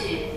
to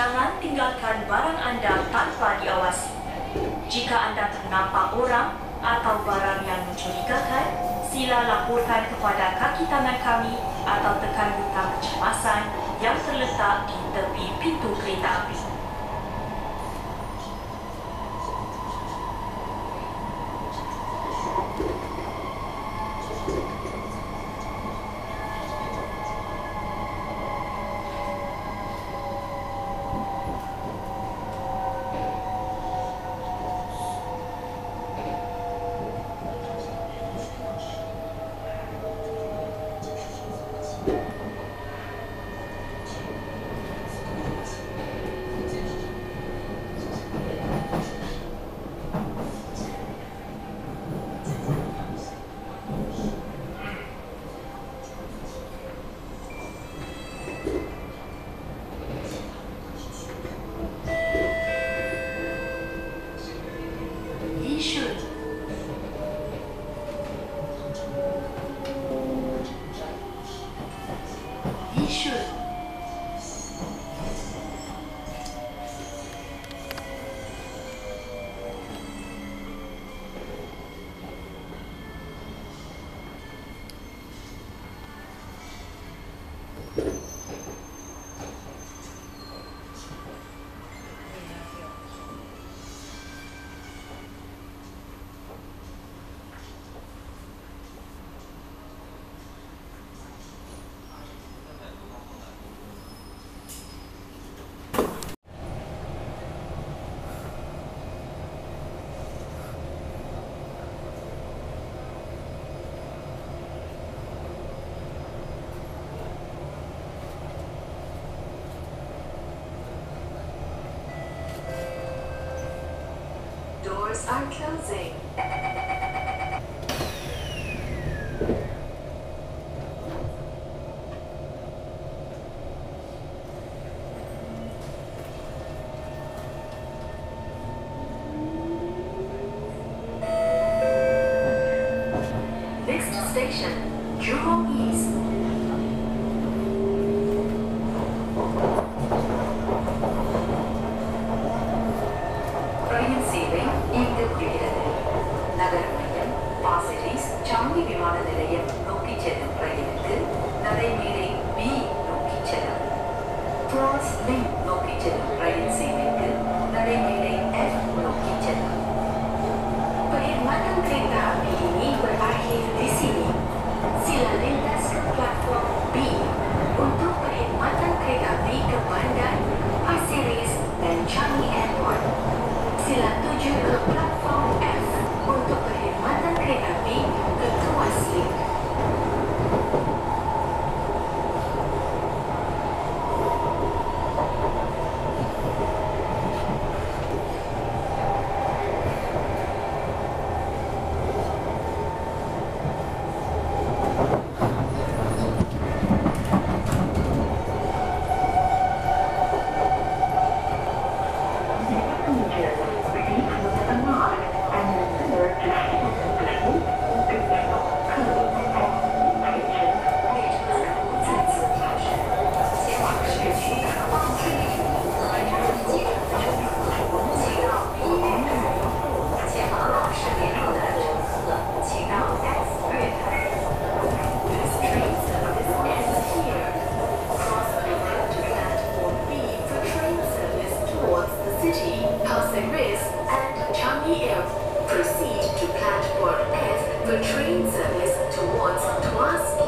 jangan tinggalkan barang anda tanpa diawasi. Jika anda ternampak orang atau barang yang mencurigakan, sila laporkan kepada kaki tangan kami atau tekan butang kecemasan yang terletak di tepi pintu kereta api. should. doors are closing. and Changi Airport Proceed to platform S for train service towards Tuas